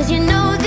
Cause you know